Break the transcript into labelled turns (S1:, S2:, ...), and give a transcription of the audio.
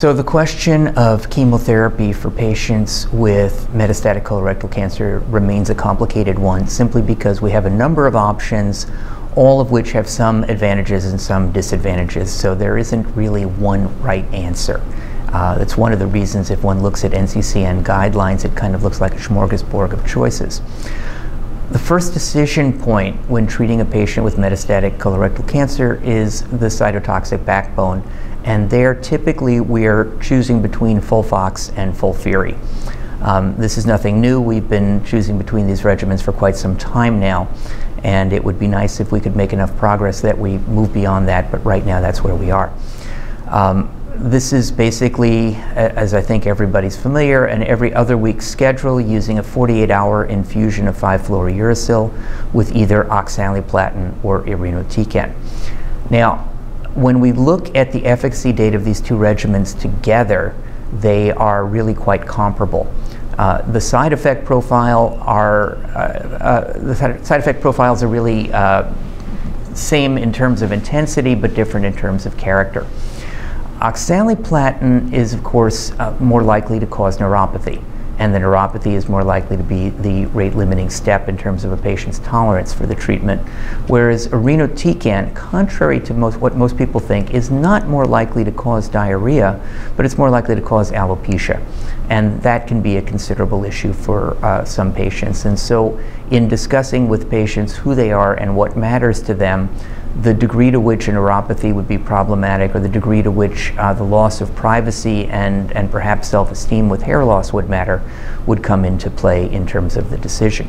S1: So the question of chemotherapy for patients with metastatic colorectal cancer remains a complicated one simply because we have a number of options, all of which have some advantages and some disadvantages. So there isn't really one right answer. Uh, that's one of the reasons if one looks at NCCN guidelines, it kind of looks like a smorgasbord of choices. The first decision point when treating a patient with metastatic colorectal cancer is the cytotoxic backbone and there typically we are choosing between FOLFOX and FOLFIRI. Um, this is nothing new. We've been choosing between these regimens for quite some time now, and it would be nice if we could make enough progress that we move beyond that, but right now that's where we are. Um, this is basically, as I think everybody's familiar, an every other week schedule using a 48-hour infusion of 5-fluorouracil with either oxaliplatin or irinotecan. Now, when we look at the efficacy data of these two regimens together, they are really quite comparable. Uh, the side effect profile are uh, uh, the side effect profiles are really uh, same in terms of intensity, but different in terms of character. Oxaliplatin is, of course, uh, more likely to cause neuropathy and the neuropathy is more likely to be the rate limiting step in terms of a patient's tolerance for the treatment. Whereas irinotecan, contrary to most, what most people think, is not more likely to cause diarrhea, but it's more likely to cause alopecia. And that can be a considerable issue for uh, some patients. And so in discussing with patients who they are and what matters to them, the degree to which a neuropathy would be problematic or the degree to which uh, the loss of privacy and, and perhaps self-esteem with hair loss would matter would come into play in terms of the decision.